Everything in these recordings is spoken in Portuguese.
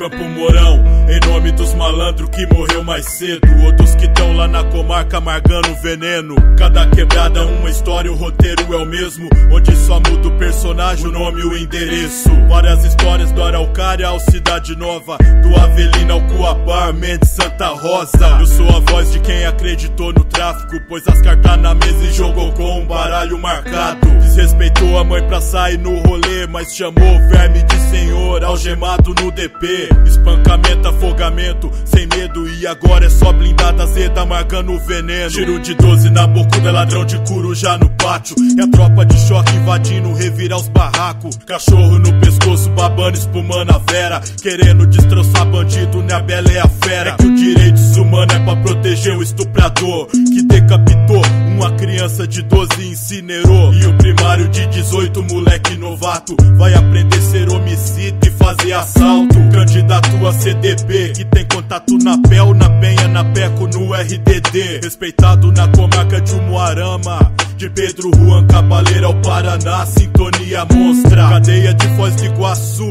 Campo Mourão, em nome dos malandros que morreu mais cedo. Outros que tão lá na comarca amargando veneno. Cada quebrada uma história, o roteiro é o mesmo. Onde só muda o personagem, o nome e o endereço. Várias histórias do Araucária ao Cidade Nova. Do Avelina ao Cuapar, Mendes Santa Rosa. Eu sou a voz de quem acreditou no tráfico. Pôs as cartas na mesa e jogou com um baralho marcado. Desrespeitou a mãe pra sair no rolê, mas chamou verme de senhor, algemado no DP. Espancamento, afogamento, sem medo, e agora é só blindada zeda marcando veneno. Tiro de 12 na boca é ladrão de já no pátio. É a tropa de choque invadindo, revirar os barracos. Cachorro no pescoço, babando, espumando a vera. Querendo destroçar bandido, né? A bela é a fera. É que o direito humano é pra proteger o estuprador que decapitou uma criança de 12 incinerou. E o primário de 18, moleque novato, vai aprender a ser homicida e fazer assalto. Candidato a CDP, que tem contato na PEL, na Penha, na PECO, no RDD. Respeitado na comarca de Umuarama. De Pedro Juan Cabaleiro ao Paraná, sintonia monstra. Cadeia de Foz de Iguaçu.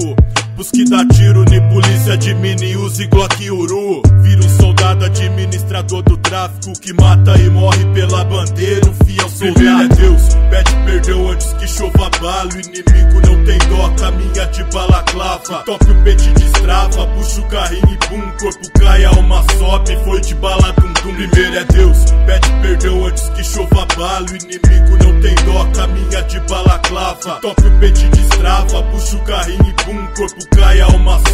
Os que dá tiro ni polícia de mini use Glock Uru Vira um soldado administrador do tráfico Que mata e morre pela bandeira, um fiel soldado Primeiro é Deus, pede perdão antes que chova bala O inimigo não tem dó, caminha balaclava Toque o pente destrava, puxa o carrinho e bum Corpo cai, alma sobe, foi de bala dum dum Primeiro é Deus, pede perdão antes que chova bala. O inimigo não tem dó, caminha de balaclava. Toque o pente destrava, puxa o carrinho e bum Corpo cai, alma sobe,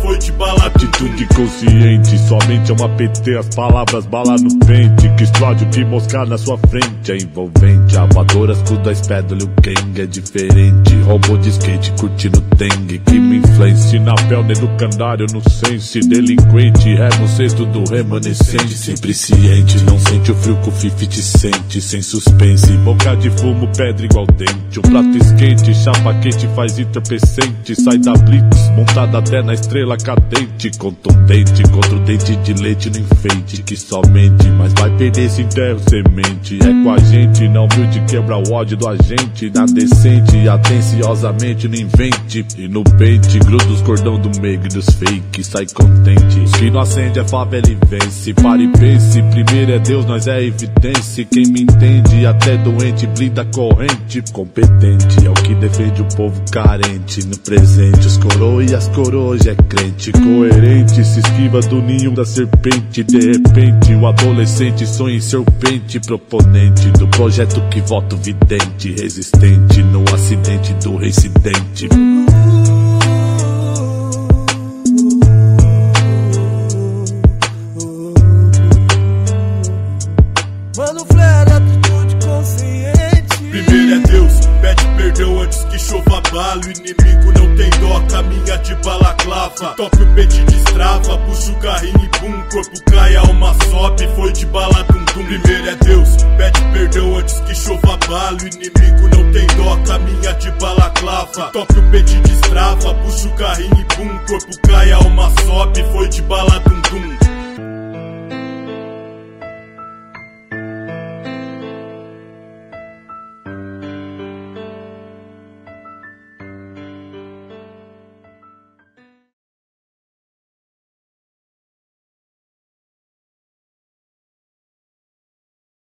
foi de bala. Atitude consciente, somente é uma PT, as palavras bala no pente. Que explode o que moscar na sua frente. É envolvente, amadoras, cuda, espédolo, o Kang é diferente. Robô de skate curtindo dengue, que me influencia na pele, no canário, no sense. Delinquente, é no cesto do remanescente. Sempre ciente, não sente o frio que o Fifi te sente. Sem suspense, boca de fumo, pedra igual dente. Um prato esquente, chapa quente, faz entorpecente. Sai da blitz montada até na estrela cadente, contundente contra o dente de leite no enfeite, que somente, mas vai perder se enterro semente. É com a gente, não viu de quebrar o ódio do agente, na decente, atenciosamente no invente, e no pente, gruda os cordão do meio e dos fake, sai contente. Os que não acende é favela e vence, pare e pense, primeiro é Deus, nós é evidência, quem me entende, até doente, blinda corrente, competente, é o que defende o povo carente, no presente, os coroas e as coroas é crente coerente, se esquiva do ninho da serpente. De repente, o adolescente sonha em serpente, proponente do projeto que voto vidente, resistente no acidente do residente. Mano, flare, atitude consciente. Primeiro é Deus, pede perdão antes que chova bala. O inimigo não tem dó, caminha de balaclava. Toque o pente destrava, puxa o carrinho e bum. Corpo cai, alma sobe, foi de bala dum dum. Primeiro é Deus, pede perdão antes que chova bala. O inimigo não tem dó, caminha de balaclava. Toque o pente destrava, puxa o carrinho e bum. Corpo cai, alma sobe, foi de bala dum dum.